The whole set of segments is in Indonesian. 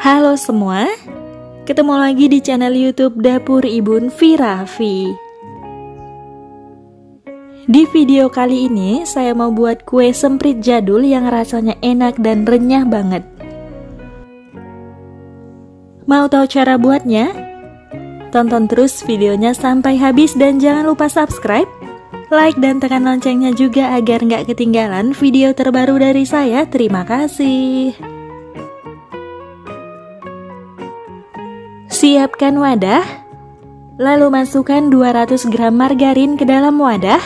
Halo semua, ketemu lagi di channel YouTube Dapur Ibun Viravi. Di video kali ini, saya mau buat kue semprit jadul yang rasanya enak dan renyah banget. Mau tahu cara buatnya? Tonton terus videonya sampai habis dan jangan lupa subscribe, like, dan tekan loncengnya juga agar nggak ketinggalan video terbaru dari saya. Terima kasih. Siapkan wadah, lalu masukkan 200 gram margarin ke dalam wadah.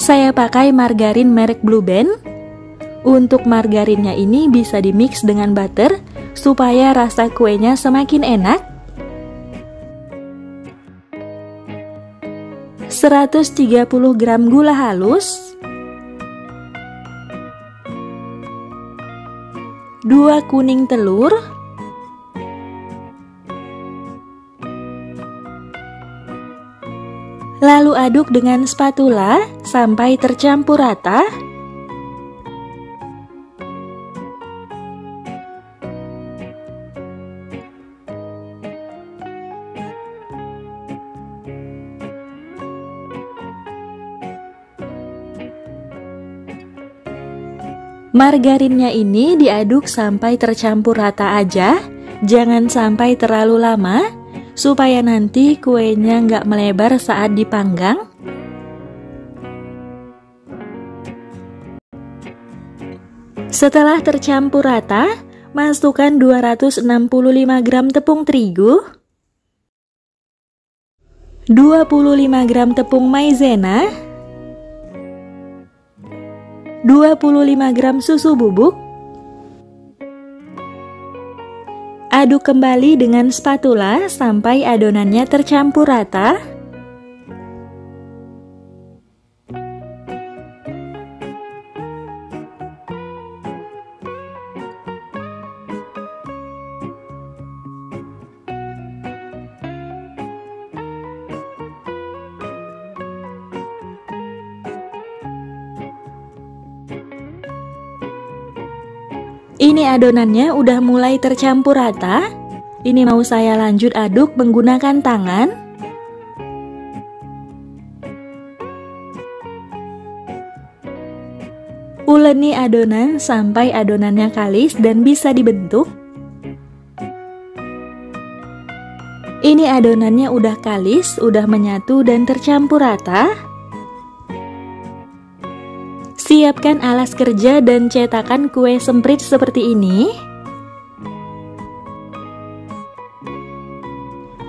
Saya pakai margarin merek Blue Band. Untuk margarinnya ini bisa dimix dengan butter supaya rasa kuenya semakin enak. 130 gram gula halus 2 kuning telur Lalu aduk dengan spatula sampai tercampur rata. Margarinnya ini diaduk sampai tercampur rata aja, jangan sampai terlalu lama supaya nanti kuenya nggak melebar saat dipanggang. Setelah tercampur rata, masukkan 265 gram tepung terigu, 25 gram tepung maizena, 25 gram susu bubuk, Aduk kembali dengan spatula sampai adonannya tercampur rata. Ini adonannya udah mulai tercampur rata. Ini mau saya lanjut aduk menggunakan tangan. Uleni adonan sampai adonannya kalis dan bisa dibentuk. Ini adonannya udah kalis, udah menyatu dan tercampur rata. Siapkan alas kerja dan cetakan kue semprit seperti ini.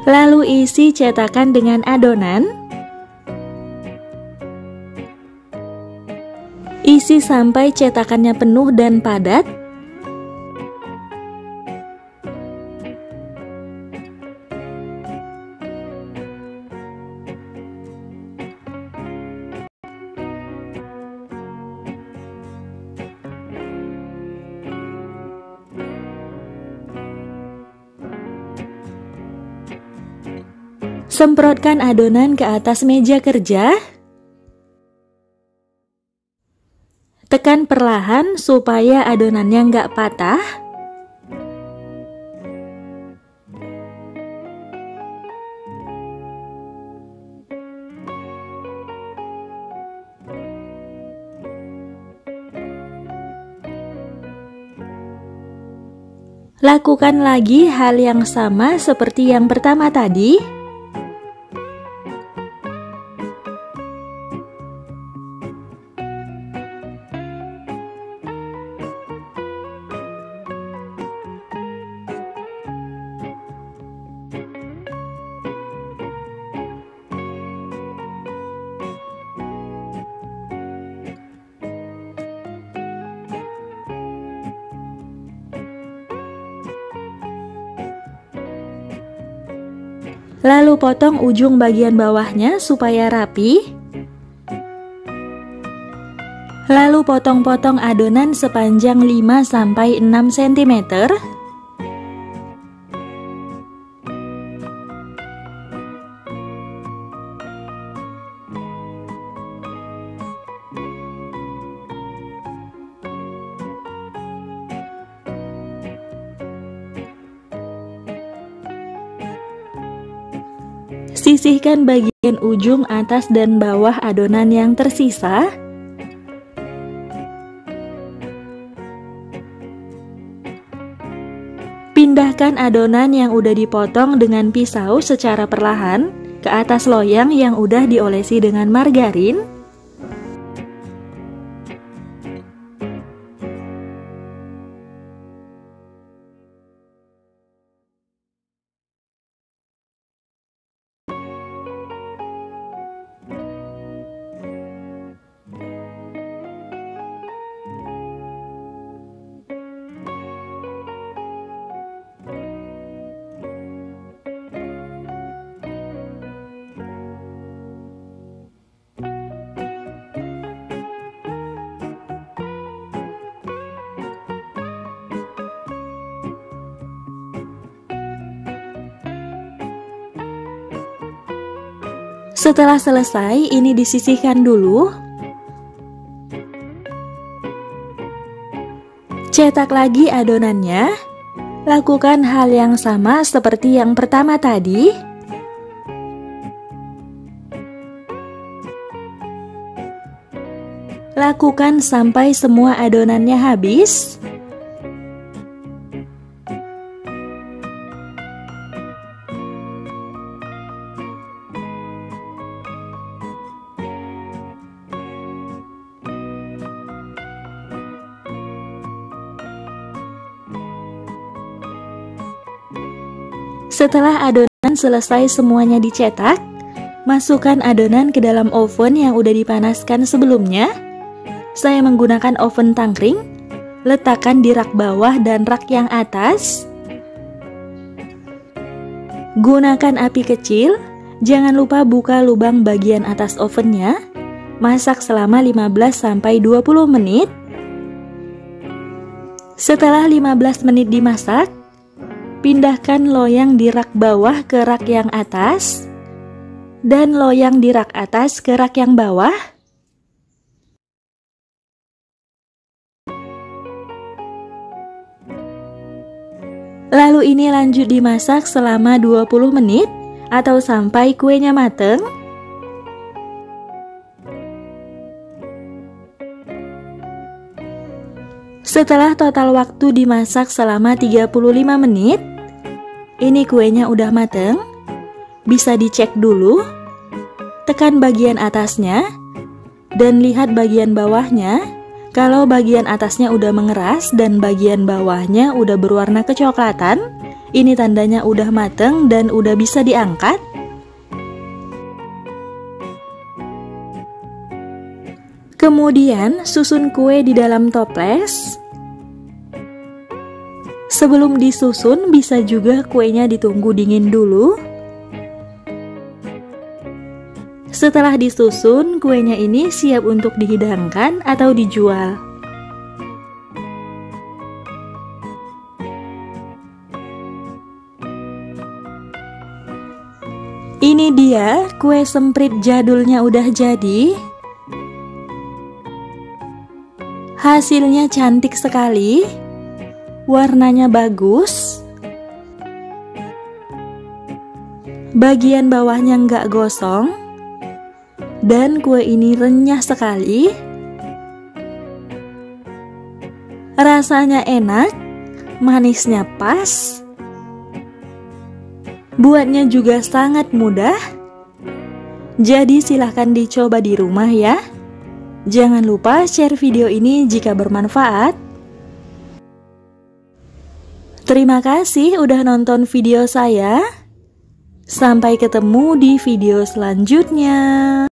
Lalu isi cetakan dengan adonan. Isi sampai cetakannya penuh dan padat. Semprotkan adonan ke atas meja kerja. Tekan perlahan supaya adonannya nggak patah. Lakukan lagi hal yang sama seperti yang pertama tadi. Lalu potong ujung bagian bawahnya supaya rapi. Lalu potong-potong adonan sepanjang 5-6 cm. Sisihkan bagian ujung atas dan bawah adonan yang tersisa. Pindahkan adonan yang udah dipotong dengan pisau secara perlahan ke atas loyang yang udah diolesi dengan margarin Setelah selesai, ini disisihkan dulu. Cetak lagi adonannya. Lakukan hal yang sama seperti yang pertama tadi. Lakukan sampai semua adonannya habis. Setelah adonan selesai semuanya dicetak, masukkan adonan ke dalam oven yang udah dipanaskan sebelumnya. Saya menggunakan oven tangkring, letakkan di rak bawah dan rak yang atas. Gunakan api kecil, jangan lupa buka lubang bagian atas ovennya. Masak selama 15-20 menit. Setelah 15 menit dimasak, Pindahkan loyang di rak bawah ke rak yang atas dan loyang di rak atas ke rak yang bawah. Lalu ini lanjut dimasak selama 20 menit atau sampai kuenya mateng. Setelah total waktu dimasak selama 35 menit, ini kuenya udah mateng. Bisa dicek dulu. Tekan bagian atasnya dan lihat bagian bawahnya. Kalau bagian atasnya udah mengeras dan bagian bawahnya udah berwarna kecoklatan, ini tandanya udah mateng dan udah bisa diangkat. Kemudian susun kue di dalam toples. Sebelum disusun, bisa juga kuenya ditunggu dingin dulu. Setelah disusun, kuenya ini siap untuk dihidangkan atau dijual. Ini dia kue semprit jadulnya udah jadi. Hasilnya cantik sekali warnanya bagus, bagian bawahnya nggak gosong, dan kue ini renyah sekali. Rasanya enak, manisnya pas, buatnya juga sangat mudah. Jadi silahkan dicoba di rumah ya. Jangan lupa share video ini jika bermanfaat. Terima kasih udah nonton video saya. Sampai ketemu di video selanjutnya.